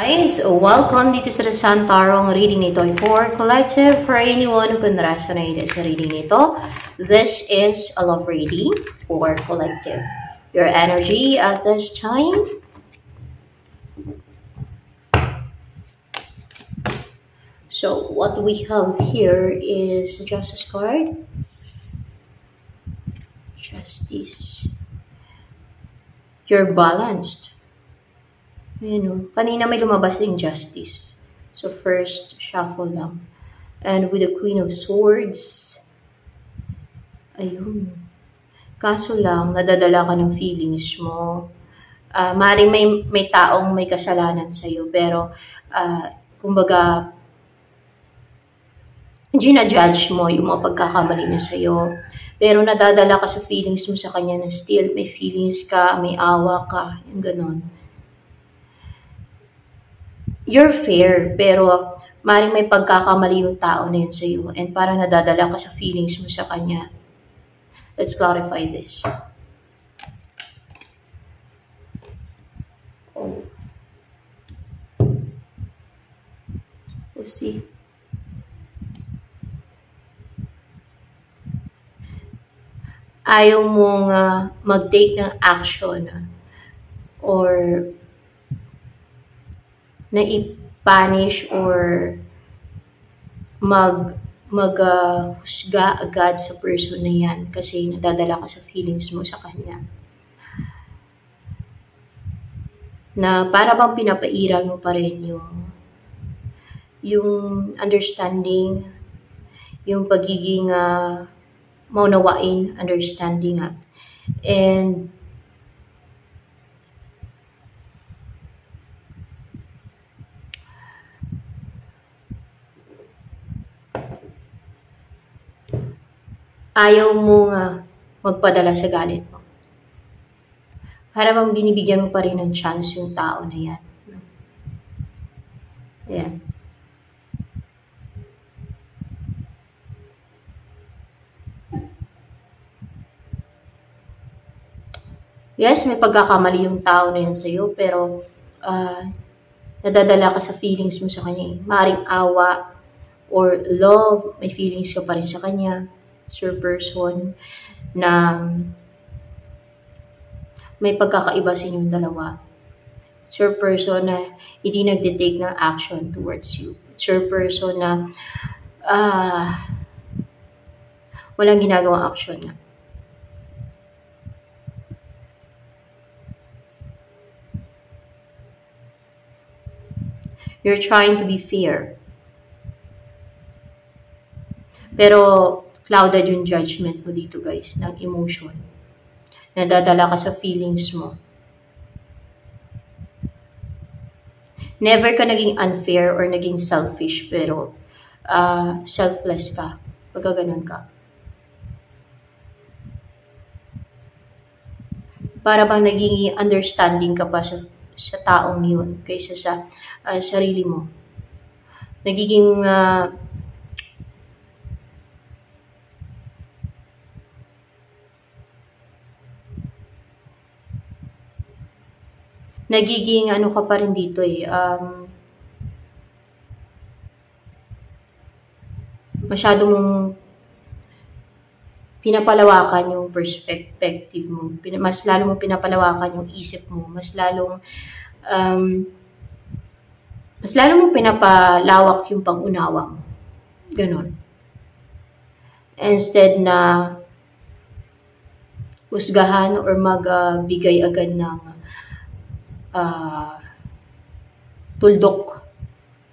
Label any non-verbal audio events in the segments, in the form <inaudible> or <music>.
Guys, welcome dito sa San Taro. Ang reading nito ay for collective for anyone who can resonate sa reading nito. This is a love reading for collective. Your energy at this time. So, what we have here is Justice card. Justice. You're balanced. Ayan o. Kanina may lumabas ding justice. So, first, shuffle lang. And with the Queen of Swords, ayun. Kaso lang, nadadala ka ng feelings mo. Uh, maring may, may taong may kasalanan sa'yo, pero, uh, kumbaga, hindi na-judge mo yung mga pagkakamali niya sa'yo. Pero nadadala ka sa feelings mo sa kanya na still may feelings ka, may awa ka, yung ganon you're fair, pero maring may pagkakamali yung tao na yun sa'yo and parang nadadala ka sa feelings mo sa kanya. Let's clarify this. Oh. We'll see. Ayaw mong uh, mag-take ng action uh, or na i-punish or mag mag uh, husga agad sa person na yan kasi nadadala ka sa feelings mo sa kanya. Na para bang pinapairal mo pa rin yung yung understanding, yung pagiging uh, maunawain, understanding nga. And ayaw mo nga magpadala sa galit mo. Para bang binibigyan mo pa rin ng chance yung tao na yan. Ayan. Yes, may pagkakamali yung tao na yan sa'yo, pero uh, nadadala ka sa feelings mo sa kanya. Eh. Maring awa or love, may feelings ka pa rin sa kanya your person na may pagkakaiba sa inyong dalawa. It's your person na hindi nagde-take ng action towards you. It's your person na uh, walang ginagawang action nga. You're trying to be fair. Pero clouded yung judgment mo dito guys, ng emotion. Nadadala ka sa feelings mo. Never ka naging unfair or naging selfish, pero uh, selfless ka. Pagka ganun ka. Para bang naging understanding ka pa sa, sa taong yun kaysa sa uh, sarili mo. Nagiging uh, nagiging ano ka pa rin dito eh, um, masyado mong pinapalawakan yung perspective mo. Mas lalo mo pinapalawakan yung isip mo. Mas lalong um, mas lalo mo pinapalawak yung pangunawa mo. Ganon. Instead na husgahan or magbigay uh, agad ng uh, tuldok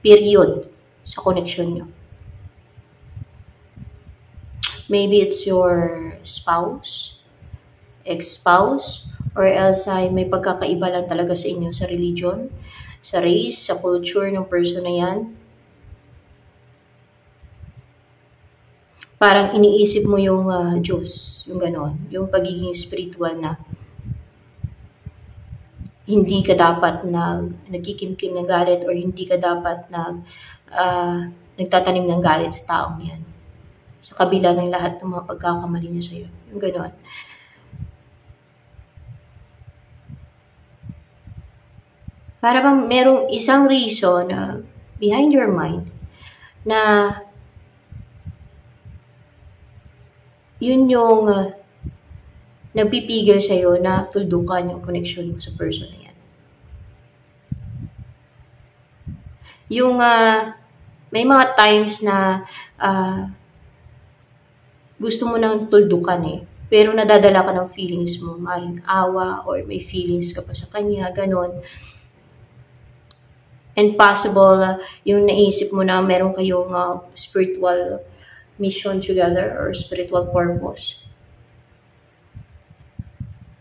period sa connection nyo. Maybe it's your spouse, ex-spouse, or else ay may pagkakaiba lang talaga sa inyo sa religion, sa race, sa culture ng person na yan. Parang iniisip mo yung uh, Diyos, yung ganon, yung pagiging spiritual na hindi ka dapat nag nagkikimkim ng galit or hindi ka dapat nag uh, nagtatanim ng galit sa taong yan. Sa kabila ng lahat ng mga pagkakamali niya sa'yo. Yung gano'n. Para bang merong isang reason uh, behind your mind na yun yung uh, nagpipigil sa'yo na tuldukan yung connection mo sa person na yan. Yung uh, may mga times na uh, gusto mo nang tuldukan eh. Pero nadadala ka ng feelings mo, maring awa or may feelings ka pa sa kanya, ganon and possible uh, yung naisip mo na meron kayong uh, spiritual mission together or spiritual purpose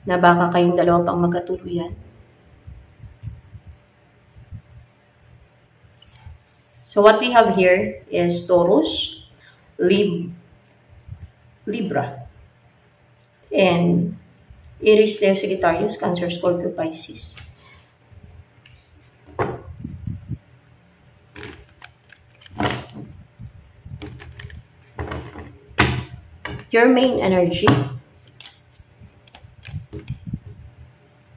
na baka kayong dalawa pang magkatuluyan. So what we have here is Taurus, Lib, Libra, and Aries, Leo, Sagittarius, Cancer, Scorpio, Pisces. your main energy.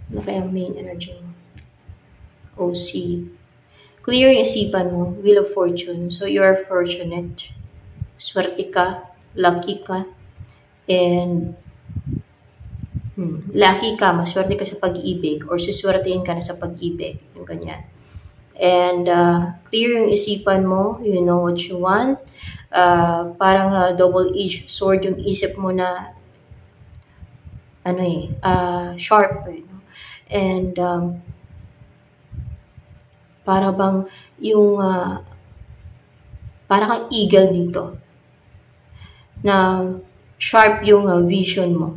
Ano kaya main energy mo? OC. Clear yung isipan mo. Wheel of Fortune. So, you are fortunate. Swerte ka. Lucky ka. And, hmm, lucky ka. Maswerte ka sa pag-ibig. Or siswertein ka na sa pag-ibig. Yung ganyan. And, uh, clear yung isipan mo. You know what you want uh, parang uh, double-edged sword yung isip mo na ano eh, uh, sharp eh, no? And um, para bang yung uh, para kang eagle dito na sharp yung uh, vision mo,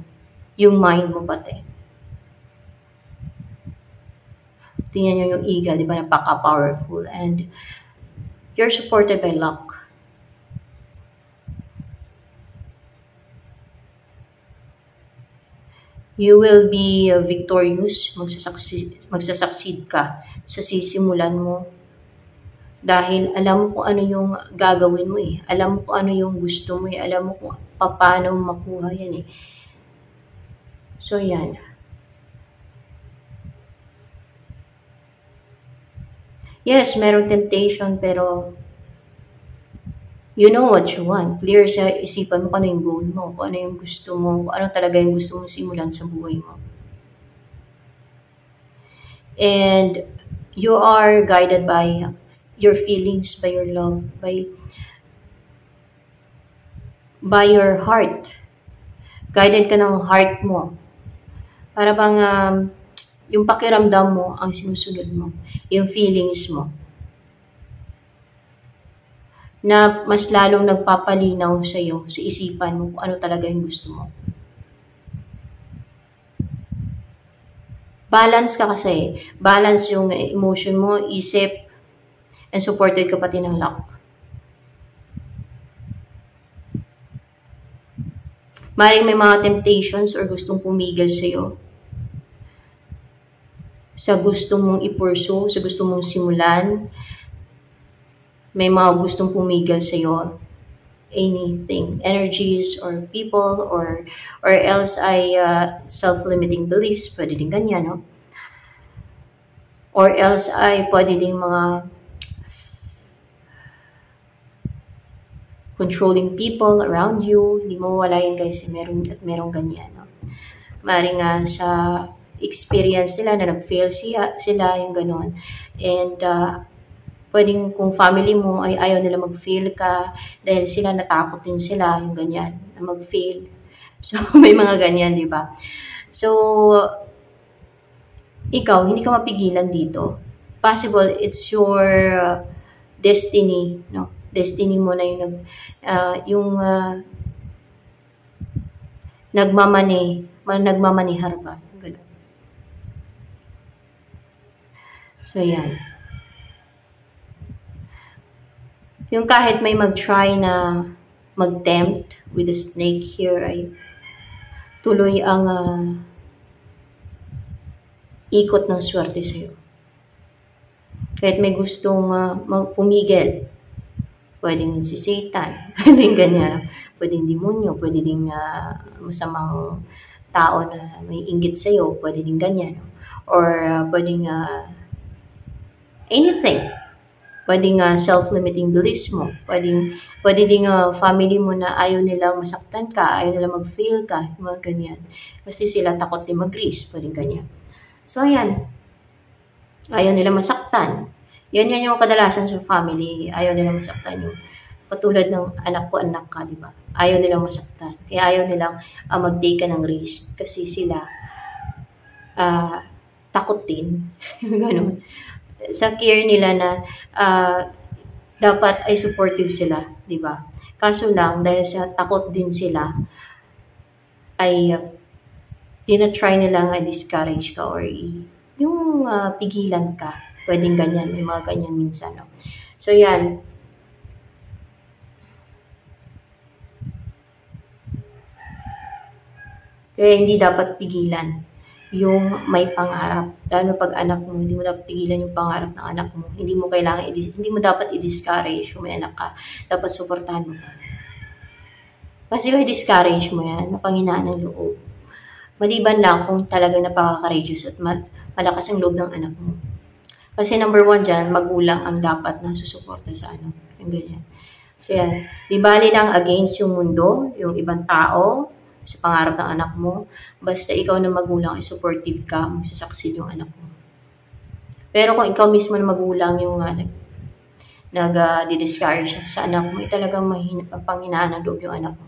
yung mind mo pati. Tingnan nyo yung eagle, di ba, napaka-powerful and you're supported by luck. You will be uh, victorious, magsasucceed, magsasucceed ka sa sisimulan mo. Dahil alam mo kung ano yung gagawin mo eh. Alam mo kung ano yung gusto mo eh. Alam mo kung paano makuha yan eh. So, yan. Yes, meron temptation pero you know what you want. Clear sa isipan mo kung ano yung goal mo, kung ano yung gusto mo, kung ano talaga yung gusto mong simulan sa buhay mo. And you are guided by your feelings, by your love, by by your heart. Guided ka ng heart mo. Para bang um, yung pakiramdam mo ang sinusunod mo, yung feelings mo na mas lalong nagpapalinaw sa iyo, sa isipan mo kung ano talaga yung gusto mo. Balance ka kasi. Balance yung emotion mo, isip, and supported ka pati ng luck. Maring may mga temptations or gustong pumigil sa iyo. Sa gusto mong ipurso, sa gusto mong simulan, may mga gustong pumigil sa iyo anything energies or people or or else ay uh, self-limiting beliefs pwede din ganyan no? Or else ay pwede din mga controlling people around you hindi mo wala yan guys meron at merong ganyan no? Maring nga sa experience nila na nag-fail siya, sila yung ganon. And uh, pwedeng kung family mo ay ayaw nila mag-fail ka dahil sila natakot din sila, yung ganyan, na mag-fail. <laughs> So, may mga ganyan, di ba? So, ikaw, hindi ka mapigilan dito. Possible, it's your uh, destiny, no? Destiny mo na yung, nag, uh, yung uh, nagmamani, nagmamanihar? Ganun. So, yan. Yung kahit may mag-try na mag-tempt with the snake here ay tuloy ang uh, ikot ng swerte sa'yo. Kahit may gustong uh, pumigil, pwedeng si Satan, <laughs> pwedeng ganyan, pwedeng demonyo, pwede ding uh, masamang tao na may inggit sa'yo, pwede din ganyan. Or uh, pwedeng uh, anything. Pwedeng uh, self-limiting beliefs mo. Pwedeng, pwede ding uh, family mo na ayaw nila masaktan ka, ayaw nila mag-fail ka, mga ganyan. Kasi sila takot din mag-risk, pwedeng ganyan. So, ayan. Ayaw nila masaktan. Yan yan yung kadalasan sa family. Ayaw nila masaktan yung katulad ng anak ko, anak ka, di ba? Ayaw nilang masaktan. Kaya ayaw nilang uh, mag-take ka ng risk kasi sila uh, takot din. <laughs> Ganun sa care nila na uh, dapat ay supportive sila, di ba? Kaso lang, dahil sa takot din sila, ay uh, tina-try nila nga discourage ka or yung uh, pigilan ka. Pwedeng ganyan, may mga ganyan minsan. No? So, yan. Kaya hindi dapat pigilan yung may pangarap. Lalo pag anak mo, hindi mo dapat pigilan yung pangarap ng anak mo. Hindi mo kailangan, hindi mo dapat i-discourage kung may anak ka. Dapat suportahan mo ka. Kasi kung i-discourage mo yan, napanginaan ng loob. Maliban lang kung talaga napaka-courageous at malakas ang loob ng anak mo. Kasi number one dyan, magulang ang dapat na susuporta sa anak. Yung ganyan. So yan, di bali lang against yung mundo, yung ibang tao, sa pangarap ng anak mo. Basta ikaw na magulang ay supportive ka, magsasucceed yung anak mo. Pero kung ikaw mismo na magulang yung uh, nag, nag uh, discourage sa anak mo, ay talagang mahina, panghinaan ng loob yung anak mo.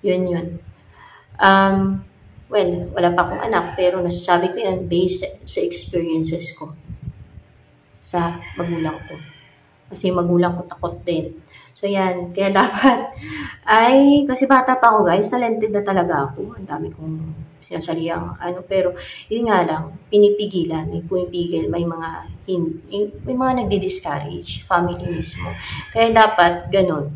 Yun yun. Um, well, wala pa akong anak, pero nasasabi ko yan based sa experiences ko sa magulang ko. Kasi magulang ko takot din. So, yan. Kaya <laughs> dapat ay, kasi bata pa ako guys, talented na talaga ako. Ang dami kong sinasaliang ano. Pero, yun nga lang, pinipigilan, may pumipigil, may mga, hin, may mga nagdi-discourage, family mismo. Kaya dapat, ganun.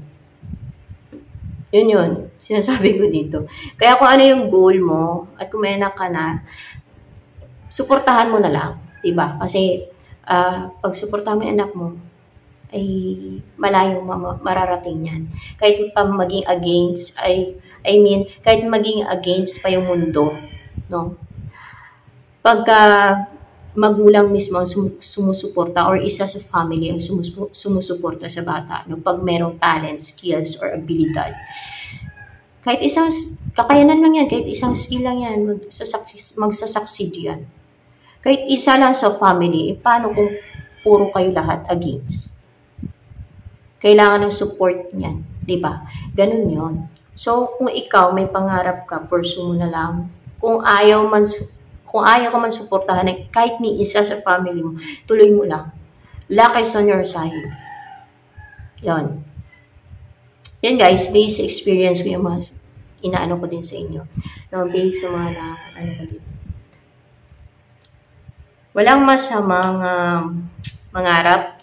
Yun yun, sinasabi ko dito. Kaya kung ano yung goal mo, at anak ka na, suportahan mo na lang. Diba? Kasi, uh, pag suportahan mo yung anak mo, ay malayo mararating yan. Kahit pa maging against, ay, I mean, kahit maging against pa yung mundo, no? Pagka magulang mismo ang sumusuporta or isa sa family ang sumusuporta sa bata, no? Pag merong talent, skills, or abilidad. Kahit isang, kakayanan lang yan, kahit isang skill lang yan, magsasucceed yan. Kahit isa lang sa family, paano kung puro kayo lahat against? Kailangan ng support niyan. ba diba? Ganun yon So, kung ikaw may pangarap ka, pursue mo na lang. Kung ayaw man, kung ayaw ka man suportahan eh, kahit ni isa sa family mo, tuloy mo lang. Luck on your side. Yon. Yan guys, based experience ko yung mga inaano ko din sa inyo. No, based sa mga na, ano ko din. Walang masamang uh, mangarap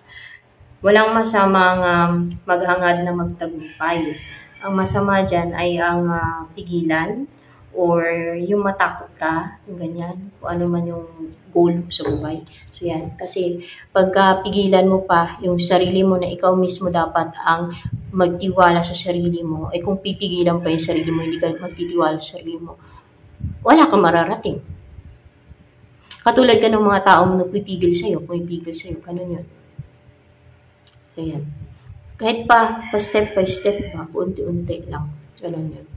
Walang masamang um, maghangad na magtagumpay. Ang masama dyan ay ang uh, pigilan or yung matakot ka, yung ganyan, kung ano man yung goal sa buhay. So yan, kasi pagka pigilan mo pa yung sarili mo na ikaw mismo dapat ang magtiwala sa sarili mo, ay kung pipigilan pa yung sarili mo, hindi ka magtitiwala sa sarili mo, wala kang mararating. Katulad ka ng mga tao mo nagpipigil sa'yo, pumipigil sa'yo, ganun yun. So, yan. Kahit pa, pa step by step pa, unti-unti lang. Ganun yun.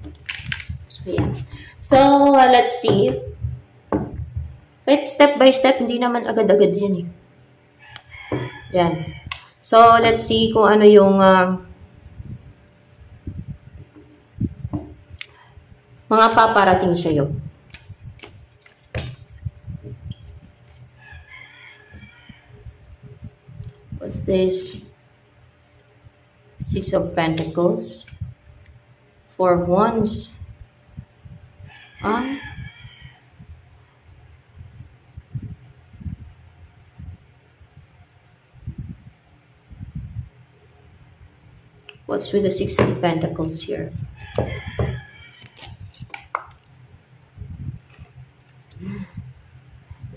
So, yan. So, uh, let's see. Kahit step by step, hindi naman agad-agad yan eh. Yan. So, let's see kung ano yung uh, mga paparating sa'yo. What's this? Six of Pentacles, Four of Wands, ah, What's with the Six of Pentacles here?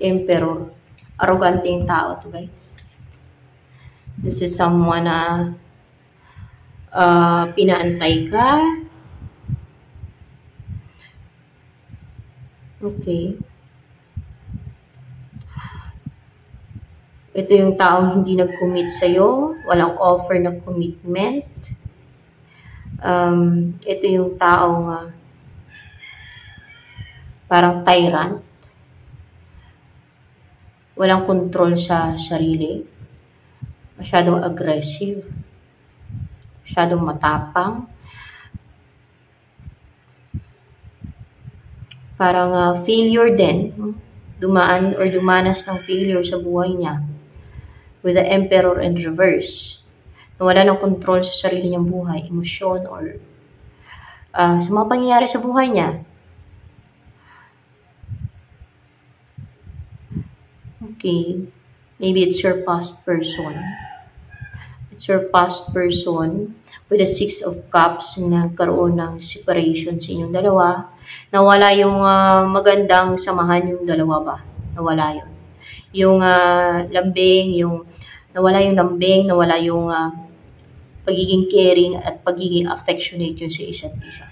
Emperor. Arrogante tao to, guys. This is someone na uh, uh, pinaantay ka. Okay. Ito yung taong hindi nag-commit sa'yo, walang offer ng commitment. Um, ito yung taong uh, parang tyrant. Walang control sa sarili. Masyadong aggressive. Masyadong matapang. Parang uh, failure din. Dumaan or dumanas ng failure sa buhay niya with the emperor in reverse. Nawala ng control sa sarili niyang buhay, emosyon, or uh, sa mga pangyayari sa buhay niya. Okay, maybe it's your past person. Past person with the Six of Cups na karoon ng separation sa inyong dalawa. Nawala yung uh, magandang samahan yung dalawa ba? Nawala yun. Yung uh, lambing, yung nawala yung lambing, nawala yung uh, pagiging caring at pagiging affectionate yun sa isa't isa.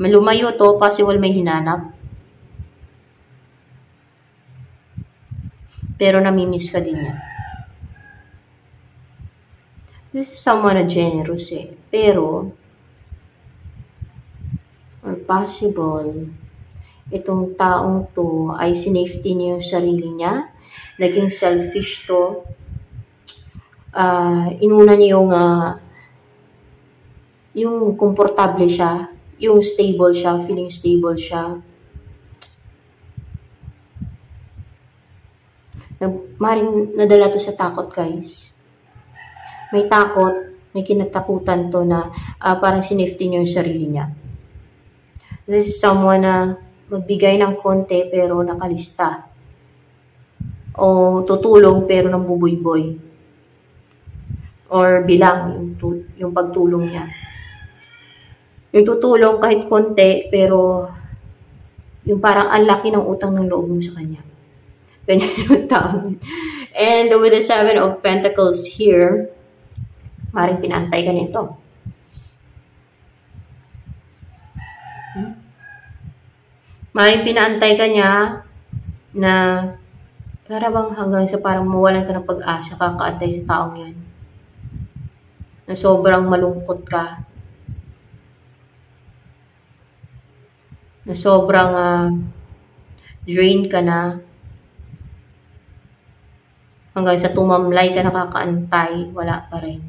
Malumayo to, possible may hinanap. Pero namimiss ka din niya. This is someone na generous eh. Pero, or possible, itong taong to ay sinafety niya yung sarili niya. Naging selfish to. Uh, inuna niya yung uh, yung komportable siya, yung stable siya, feeling stable siya. Maring nadala to sa takot, guys. May takot, may kinatakutan to na uh, parang sinifty niya yung sarili niya. This is someone na magbigay ng konti pero nakalista. O tutulong pero nang buboy-boy. Or bilang yung, yung pagtulong niya. Yung tutulong kahit konti pero yung parang ang laki ng utang ng loob mo sa kanya. Ganyan <laughs> yung tao. And with the Seven of Pentacles here, maring pinantay ka nito. Hmm? Maring pinaantay ka niya na para hanggang sa parang mawalan ka ng pag-asa kakaantay sa taong yan. Na sobrang malungkot ka. Na sobrang uh, drain ka na. Hanggang sa tumamlay ka nakakaantay, wala pa rin.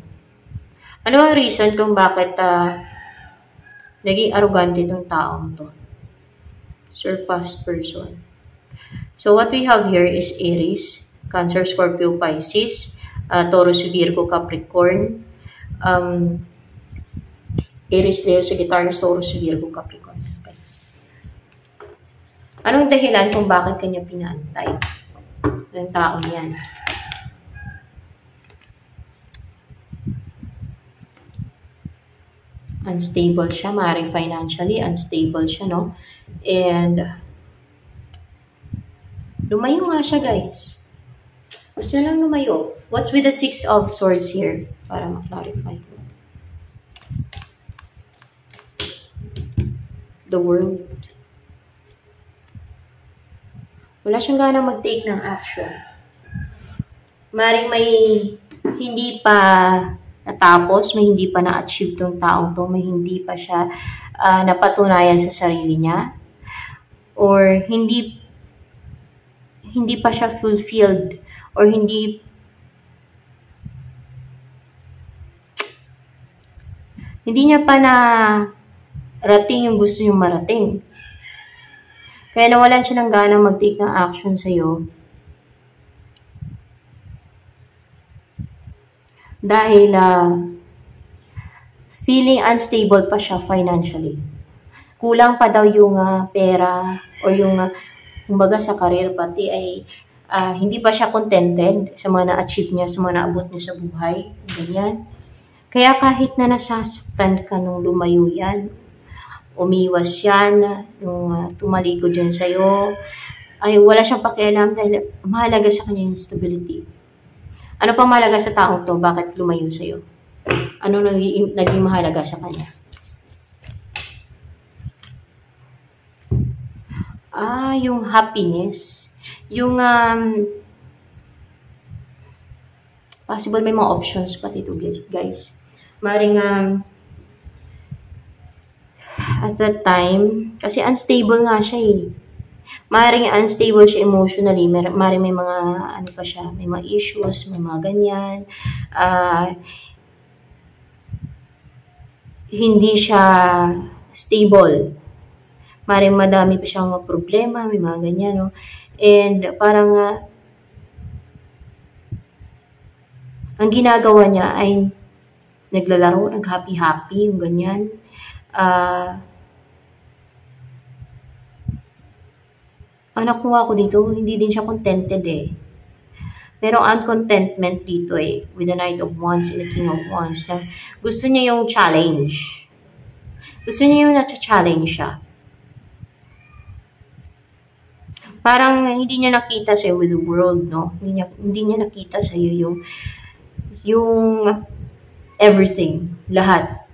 Ano ang reason kung bakit uh, naging arrogante itong taong to? surpassed person. So what we have here is Aries, Cancer, Scorpio, Pisces, uh, Taurus, Virgo, Capricorn, um, Aries, Leo, Sagittarius, Taurus, Virgo, Capricorn. Anong dahilan kung bakit kanya pinaantay? Yung tao yan. Unstable siya, maaaring financially unstable siya, no? And, lumayo nga siya, guys. Gusto niya lang lumayo. What's with the Six of Swords here? Para ma-clarify ko. The world. Wala siyang gana mag-take ng action. Maring may hindi pa natapos, may hindi pa na-achieve tong taong to, may hindi pa siya uh, napatunayan sa sarili niya or hindi hindi pa siya fulfilled or hindi hindi niya pa na rating yung gusto niyong marating. Kaya nawalan siya ng gana mag-take ng action sa'yo. Dahil uh, feeling unstable pa siya financially. Kulang pa daw yung uh, pera o yung, uh, kumbaga sa career pati ay uh, hindi pa siya contented sa mga na-achieve niya, sa mga naabot niya sa buhay. Ganyan. Kaya kahit na nasasaktan ka nung lumayo yan, umiwas yan, nung uh, ah, tumalikod yun sa'yo, ay wala siyang pakialam dahil mahalaga sa kanya yung stability. Ano pang mahalaga sa taong to? Bakit lumayo sa'yo? Ano naging, naging mahalaga sa kanya? Ah, yung happiness. Yung, um, possible may mga options pati to guys. Maring, um, at that time, kasi unstable nga siya eh. Maring unstable siya emotionally, maring may mga, ano pa siya, may mga issues, may mga ganyan. Uh, hindi siya stable. Maring madami pa siyang mga problema, may mga ganyan, no? And parang, uh, ang ginagawa niya ay naglalaro, nag-happy-happy, yung ganyan. Uh, ang nakuha ko dito, hindi din siya contented eh. Pero uncontentment dito eh, with the Knight of Wands and the King of Wands, na gusto niya yung challenge. Gusto niya yung na-challenge siya. Parang hindi niya nakita sa with the world, no? Hindi niya, hindi niya nakita sa iyo yung yung everything, lahat.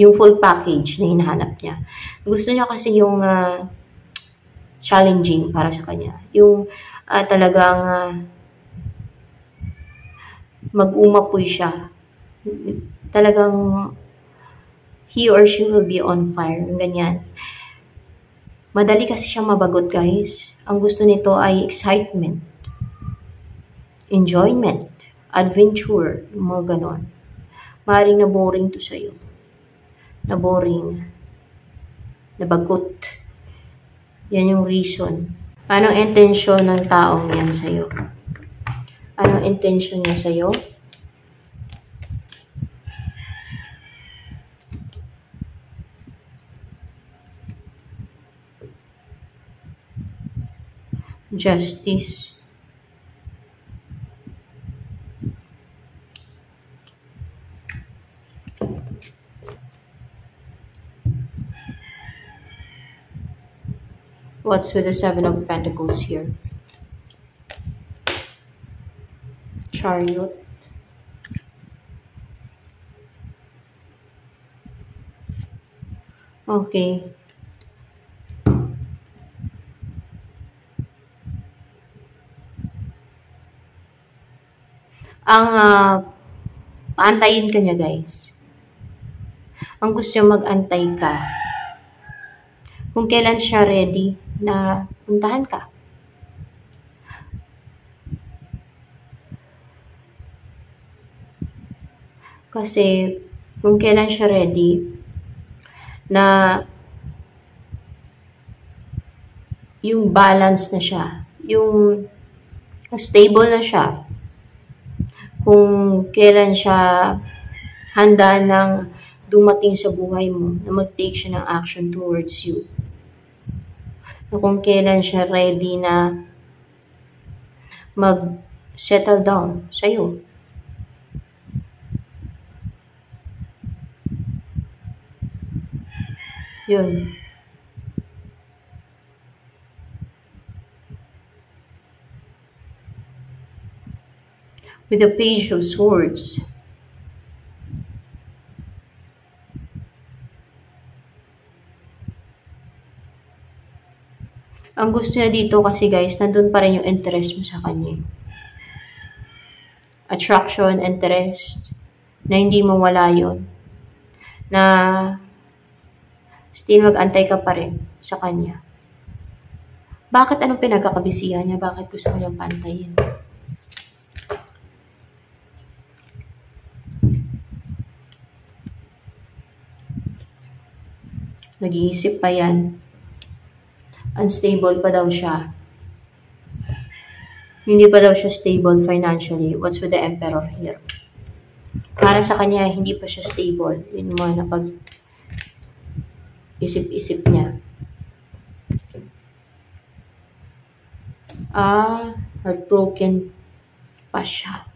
Yung full package na hinahanap niya. Gusto niya kasi yung uh, challenging para sa kanya. Yung uh, talagang uh, mag-umapoy siya. Talagang he or she will be on fire. Ganyan. Madali kasi siya mabagot, guys. Ang gusto nito ay excitement, enjoyment, adventure, mga ganon. Maring na boring to sa'yo. Na boring. Nabagot. Yan yung reason. Anong intention ng taong yan sa'yo? Anong intention niya sa'yo? Justice. What's with the Seven of Pentacles here? Chariot. Okay. Ang uh, paantayin ka niya guys. Ang gusto mag-antay ka. Kung kailan siya ready na puntahan ka. Kasi kung kailan siya ready na yung balance na siya, yung stable na siya, kung kailan siya handa ng dumating sa buhay mo, na mag-take siya ng action towards you kung kailan siya ready na mag-settle down sa'yo. Yun. With the Page of Swords, Ang gusto niya dito kasi guys, nandun pa rin yung interest mo sa kanya. Attraction, interest, na hindi mo wala yun. Na still mag-antay ka pa rin sa kanya. Bakit anong pinagkakabisihan niya? Bakit gusto mo niyang pantayin? Nag-iisip pa yan unstable pa daw siya. Hindi pa daw siya stable financially. What's with the emperor here? Para sa kanya, hindi pa siya stable. Yun mo na pag isip-isip niya. Ah, heartbroken pa siya.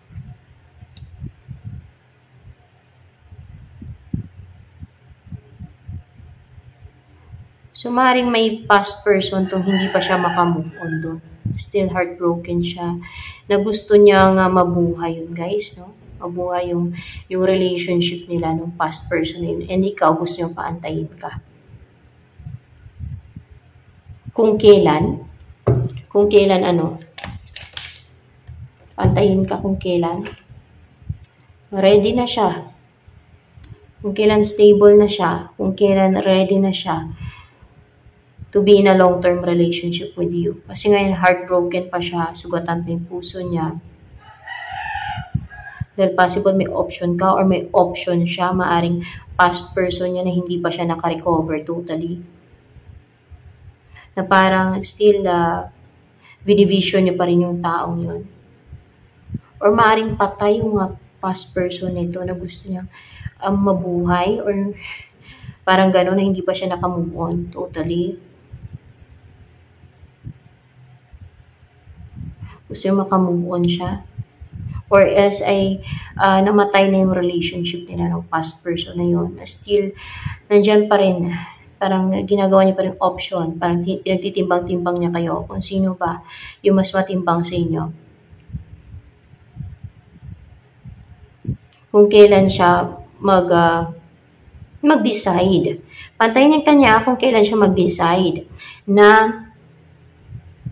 So, maaaring may past person tong hindi pa siya makamove on doon. Still heartbroken siya. Na gusto niya nga mabuhay yun, guys, no? Mabuhay yung, yung relationship nila ng past person yun. And ikaw, gusto niyang paantayin ka. kung kailan, kung kailan ano, pantayin ka kung kailan, ready na siya. Kung kailan stable na siya, kung kailan ready na siya to be in a long-term relationship with you. Kasi ngayon, heartbroken pa siya, sugatan pa yung puso niya. Dahil possible may option ka or may option siya, maaring past person niya na hindi pa siya nakarecover totally na parang still uh, binivision niya pa rin yung taong yun. Or maaring patay yung uh, past person nito na gusto niya um, mabuhay or parang gano'n na hindi pa siya nakamove on totally. Gusto niya makamove on siya. Or as ay uh, namatay na yung relationship nila ng past person na yun. Still, nandyan pa rin parang ginagawa niya pa rin option, parang pinagtitimbang-timbang niya kayo kung sino ba yung mas matimbang sa inyo. Kung kailan siya mag uh, mag-decide. Pantayin niya kanya kung kailan siya mag-decide na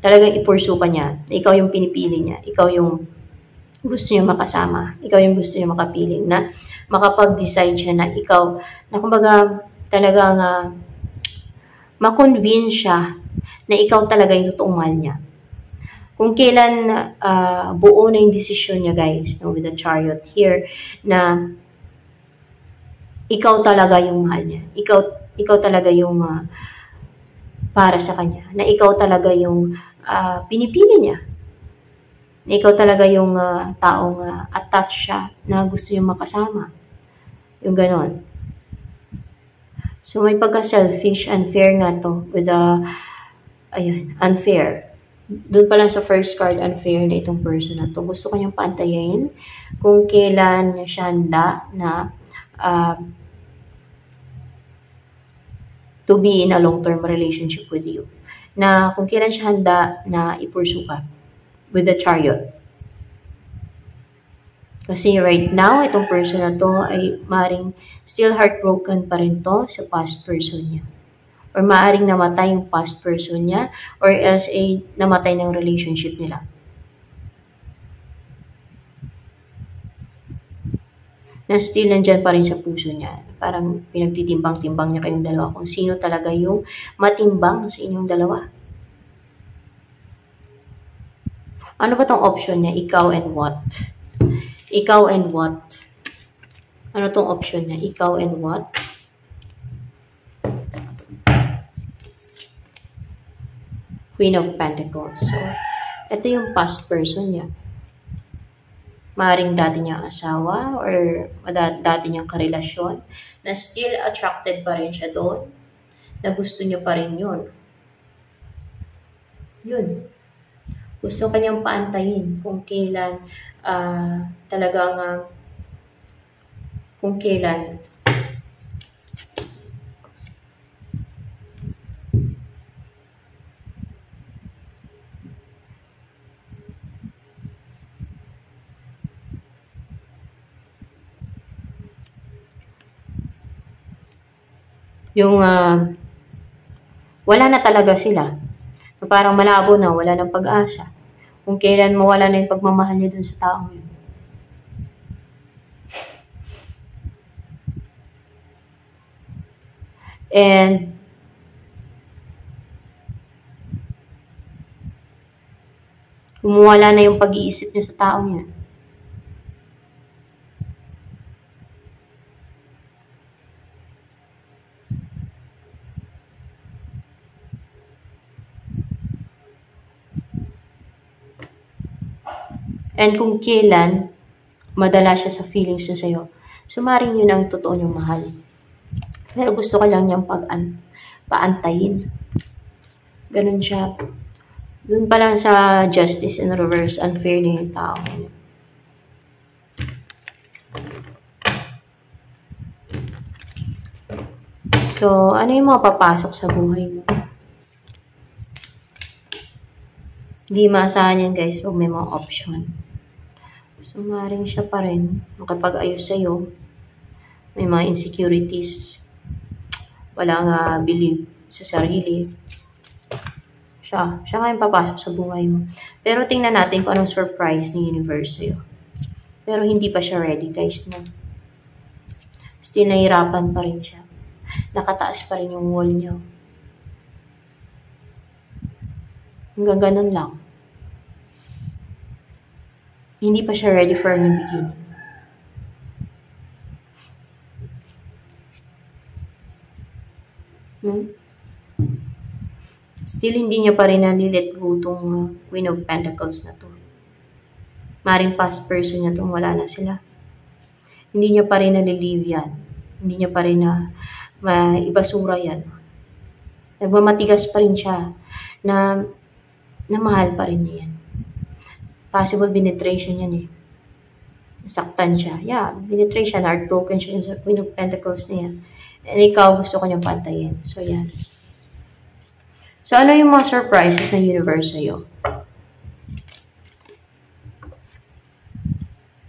talagang ipursu ka niya, ikaw yung pinipili niya, ikaw yung gusto niya makasama, ikaw yung gusto niya makapili, na makapag-decide siya na ikaw, na kumbaga talagang uh, ma-convince siya na ikaw talaga yung totoong mahal niya. Kung kailan uh, buo na yung decision niya guys, no, with the chariot here, na ikaw talaga yung mahal niya. Ikaw, ikaw talaga yung uh, para sa kanya. Na ikaw talaga yung uh, pinipili niya. Na ikaw talaga yung uh, taong uh, attached siya na gusto yung makasama. Yung ganon. So, may pagka-selfish, unfair nga to with the, ayun, unfair. Doon pa lang sa first card, unfair na itong person na to. Gusto ko niyang pantayin kung kailan siya handa na uh, to be in a long-term relationship with you. Na kung kailan siya handa na ipursu ka with the chariot. Kasi right now, itong person na to ay maring still heartbroken pa rin to sa past person niya. Or maaring namatay yung past person niya or else ay namatay ng relationship nila. Na still nandyan pa rin sa puso niya. Parang pinagtitimbang-timbang niya kayong dalawa kung sino talaga yung matimbang sa inyong dalawa. Ano ba tong option niya? Ikaw and what? Ikaw and what? Ano tong option niya? Ikaw and what? Queen of Pentacles. So, ito yung past person niya. Maring dati niyang asawa or dati niyang karelasyon na still attracted pa rin siya doon. Na gusto niya pa rin yun. Yun. Gusto kanyang paantayin kung kailan uh, talagang uh, kung kailan yung uh, wala na talaga sila. Parang malabo na, wala nang pag-asa. Kung kailan mawala na yung pagmamahal niya dun sa taong yun. And kumuwala na yung pag-iisip niya sa taong yan. And kung kailan, madala siya sa feelings niya sa'yo. Sumaring yun ang totoo niyong mahal. Pero gusto ka lang niyang pag -an paantayin. Ganun siya. Doon pa lang sa justice in reverse, unfair na yung tao. So, ano yung mga papasok sa buhay mo? Hindi maasahan yan guys pag may mga option. So, maaaring siya pa rin makipag-ayos sa'yo. May mga insecurities. Wala nga believe sa sarili. Siya. Siya nga yung papasok sa buhay mo. Pero tingnan natin kung anong surprise ng universe sa'yo. Pero hindi pa siya ready, guys, no? Still, nahirapan pa rin siya. Nakataas pa rin yung wall niya. Hanggang ganun lang. Hindi pa siya ready for a new beginning. Hmm? Still, hindi niya pa rin nalilet go tong uh, Queen of Pentacles na to. Maring past person niya tong wala na sila. Hindi niya pa rin nalilive yan. Hindi niya pa rin na maibasura yan. Nagmamatigas pa rin siya na, na mahal pa rin niya yan. Possible penetration yan eh. Nasaktan siya. Yeah, penetration, heartbroken siya sa Queen of Pentacles niya. And ikaw, gusto ko niyang pantayin. So, yan. So, ano yung mga surprises ng universe sa'yo?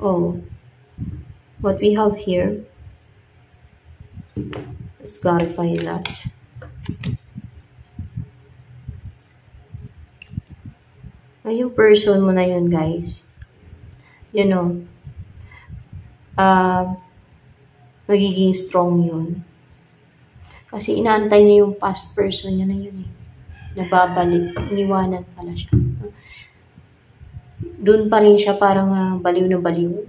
Oh. What we have here. Let's clarify that. Yung person mo na yun, guys. You know, uh, magiging strong yun. Kasi inaantay niya yung past person niya na yun eh. Nababalik. Iniwanan pala siya. Doon pa rin siya parang uh, baliw na baliw.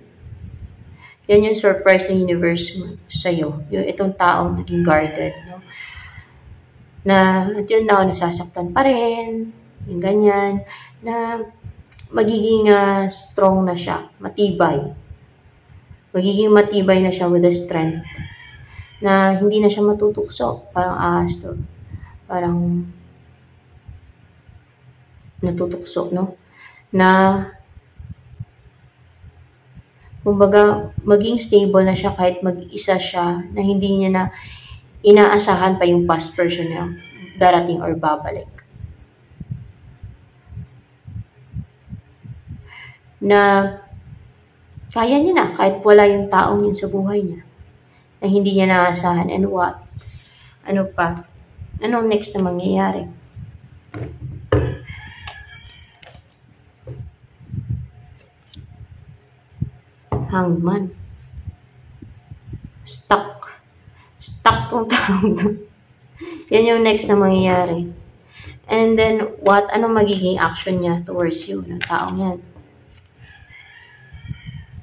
Yan yung surprise ng universe mo sa'yo. Yung itong taong naging guarded. No? Na, yun na, nasasaktan pa rin. Yung ganyan na magiging uh, strong na siya, matibay. Magiging matibay na siya with the strength na hindi na siya matutukso. Parang ahas to. Parang natutukso, no? Na kumbaga, maging stable na siya kahit mag-isa siya na hindi niya na inaasahan pa yung past person niya darating or babalik. Na kaya niya na kahit wala yung taong yun sa buhay niya na hindi niya naasahan. And what? Ano pa? Anong next na mangyayari? Hangman stuck. Stuck tong taong to. <laughs> Yan yung next na mangyayari. And then what? Ano magiging action niya towards you ng taong yan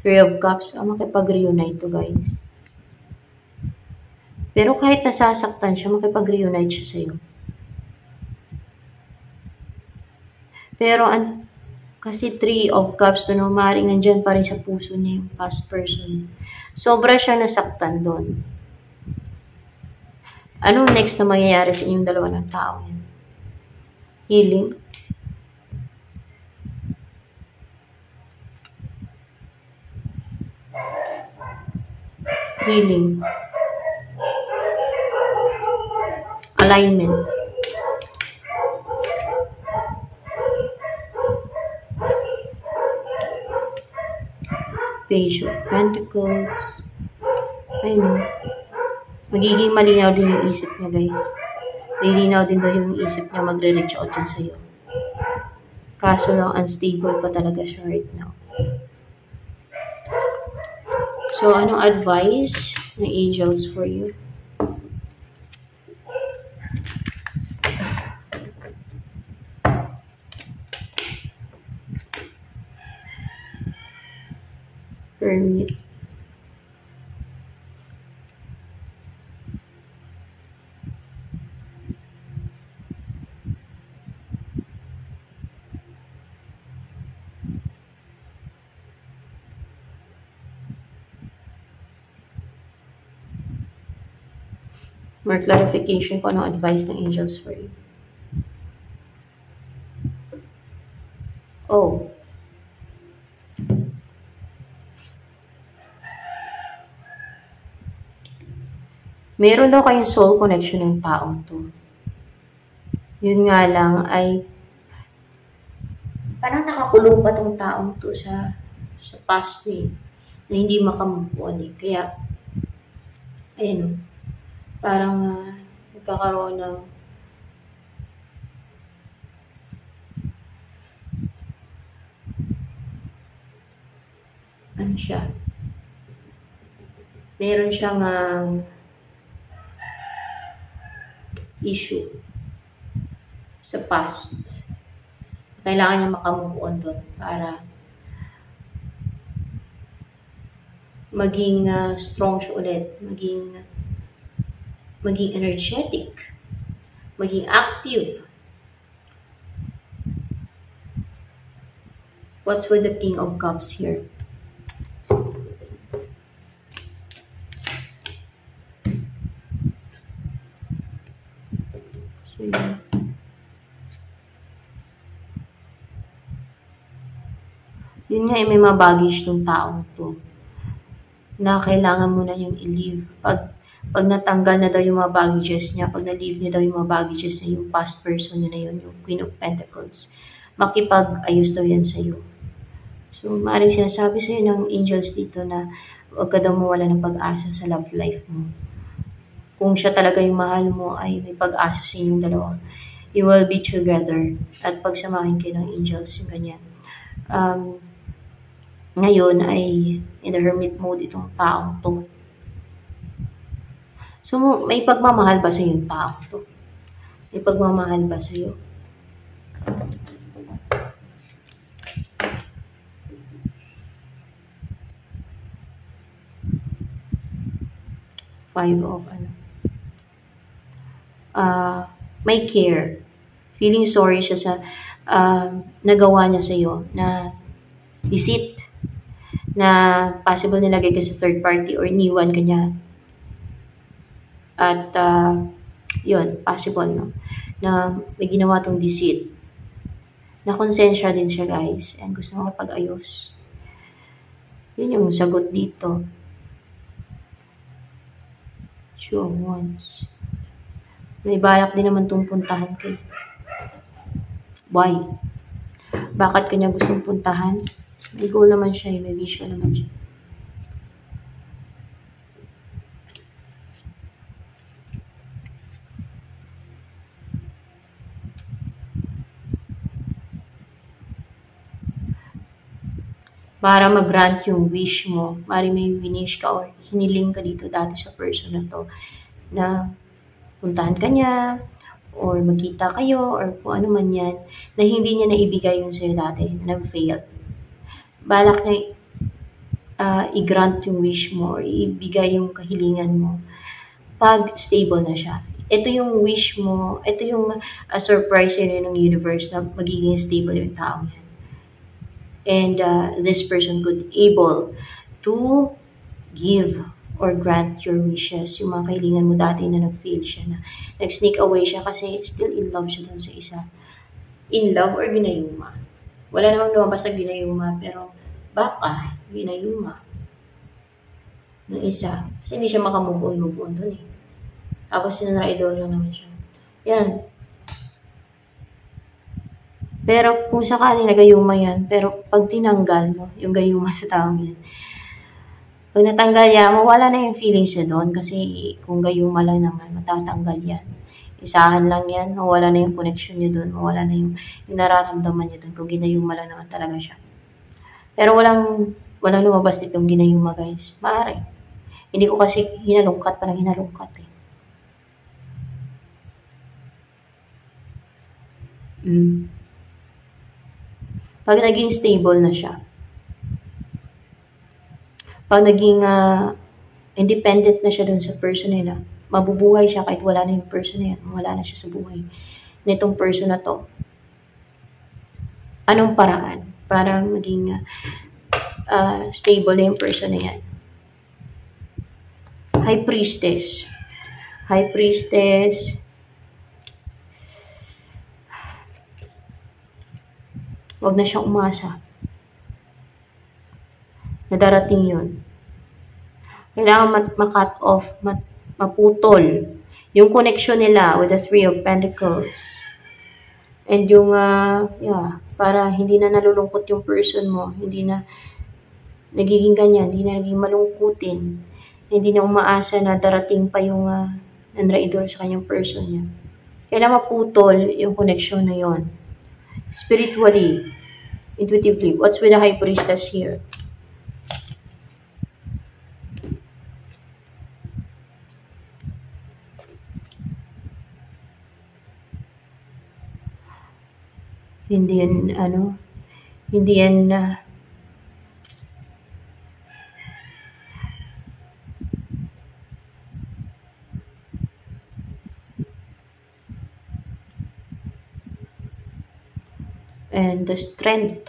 Three of Cups, oh, makipag-reunite to guys. Pero kahit nasasaktan siya, makipag-reunite siya sa'yo. Pero, an kasi Three of Cups, no, maaaring nandyan pa rin sa puso niya yung past person. Sobra siya nasaktan doon. Anong next na mangyayari sa inyong dalawa ng tao? Healing? Healing, alignment. Page of Pentacles. Know. Magiging malinaw din yung isip niya, guys. Malinaw din daw yung isip niya magre-reach out yun sa'yo. Kaso lang, unstable pa talaga siya right now. So, anong advice ng angels for you? Hermit. Clarification kung anong advice ng angels for you. Oh. Meron daw kayong soul connection ng taong to. Yun nga lang ay parang nakakulong pa tong taong to sa sa past eh, na hindi makamove on eh. Kaya, ayun o oh parang uh, nagkakaroon ng ano siya? Meron siyang um, issue sa past. Kailangan niya makamove on doon para maging uh, strong siya ulit maging maging energetic, maging active. What's with the King of Cups here? So, yun. Yun nga, eh, may mga baggage tong taong to na kailangan mo na yung i-leave. Pag, pag natanggal na daw yung mga baggages niya, pag na-leave niya daw yung mga baggages niya, yung past person niya na yun, yung Queen of Pentacles, makipag-ayos daw yan sa'yo. So, maaaring sinasabi sa'yo ng angels dito na huwag ka daw mawala ng pag-asa sa love life mo. Kung siya talaga yung mahal mo, ay may pag-asa sa inyong dalawa. You will be together. At pagsamahin kayo ng angels, yung ganyan. Um, ngayon ay in the hermit mode itong taong to. So, may pagmamahal ba sa yung taong to? May pagmamahal ba sa iyo? Five of ano? Uh, may care. Feeling sorry siya sa uh, nagawa niya sa iyo na deceit na possible nilagay ka sa third party or niwan ka niya. At, uh, yun, possible, no? Na may ginawa tong deceit. Na konsensya din siya, guys. And gusto mo pag-ayos. Yun yung sagot dito. Two of Wands. May balak din naman itong puntahan kay. Why? Bakit kanya gustong puntahan? May goal naman siya, eh. may vision naman siya. Para mag-grant yung wish mo. Mari may winish ka or hiniling ka dito dati sa person na to na puntahan ka niya or magkita kayo or kung ano man yan na hindi niya naibigay yun sa'yo dati, nag-fail balak na uh, i-grant yung wish mo or ibigay yung kahilingan mo pag stable na siya. Ito yung wish mo, ito yung uh, surprise yun ng universe na magiging stable yung tao yan. And uh, this person could able to give or grant your wishes. Yung mga kahilingan mo dati na nag-fail siya na nag-sneak away siya kasi still in love siya dun sa isa. In love or ginayuma. Wala namang lumabas na ginayuma, pero baka ginayuma ng isa. Kasi hindi siya makamove on, move on dun eh. Tapos sinanraidor lang naman siya. Yan. Pero kung sakali na gayuma yan, pero pag tinanggal mo, yung gayuma sa taong yan, pag natanggal yan, mawala na yung feelings niya doon kasi kung gayuma lang naman, matatanggal yan isahan lang yan, mawala na yung connection niya doon, mawala na yung, yung nararamdaman niya doon, kung ginayuma lang naman talaga siya. Pero walang, walang lumabas ditong ginayuma guys. Maaari. Hindi ko kasi hinalungkat, parang hinalungkat eh. Mm. Pag naging stable na siya, pag naging uh, independent na siya dun sa person nila, mabubuhay siya kahit wala na yung person na yan. Wala na siya sa buhay nitong person na to. Anong paraan para maging uh, stable na yung person na yan? High Priestess. High Priestess. Huwag na siyang umasa. Na darating yun. Kailangan mat-cut off, mat maputol yung connection nila with the Three of Pentacles. And yung, uh, yeah, para hindi na nalulungkot yung person mo, hindi na nagiging ganyan, hindi na naging malungkutin, hindi na umaasa na darating pa yung uh, nanraidor sa kanyang person niya. Kailangan maputol yung connection na yon spiritually, intuitively. What's with the high priestess here? Hindi yan, ano, hindi yan uh, and the strength.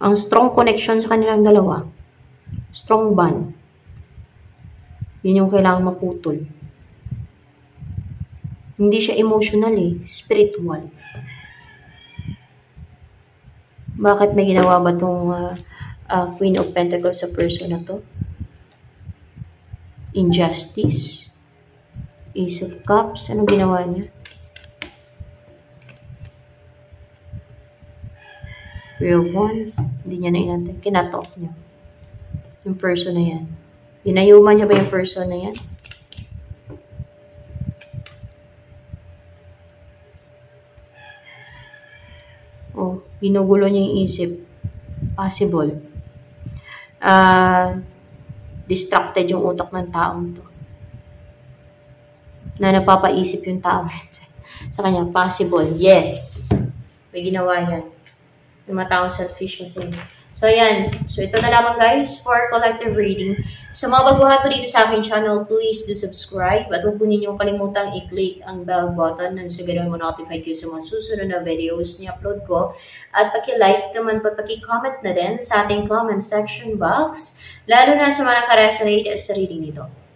Ang strong connection sa kanilang dalawa. Strong bond. Yun yung kailangan maputol. Hindi siya emotional eh. Spiritual. Bakit may ginawa ba itong uh, uh, Queen of Pentacles sa person na to? Injustice. Ace of Cups. Ano ginawa niya? Three of Wands. Hindi niya na inantay. Kinat off niya. Yung person na yan. Ginayuman niya ba yung person na yan? Oh, ginugulo niya yung isip. Possible. Uh, distracted yung utak ng taong to. Na napapaisip yung tao <laughs> sa kanya. Possible. Yes. May ginawa yan. Yung mga selfish kasi. So, ayan. So, ito na lamang guys for collective reading. Sa mga baguhan po dito sa aking channel, please do subscribe. At huwag po ninyong kalimutang i-click ang bell button nang sa ganun mo notify kayo sa mga susunod na videos ni upload ko. At paki-like naman po, paki-comment na din sa ating comment section box. Lalo na sa mga nakaresonate sa reading nito.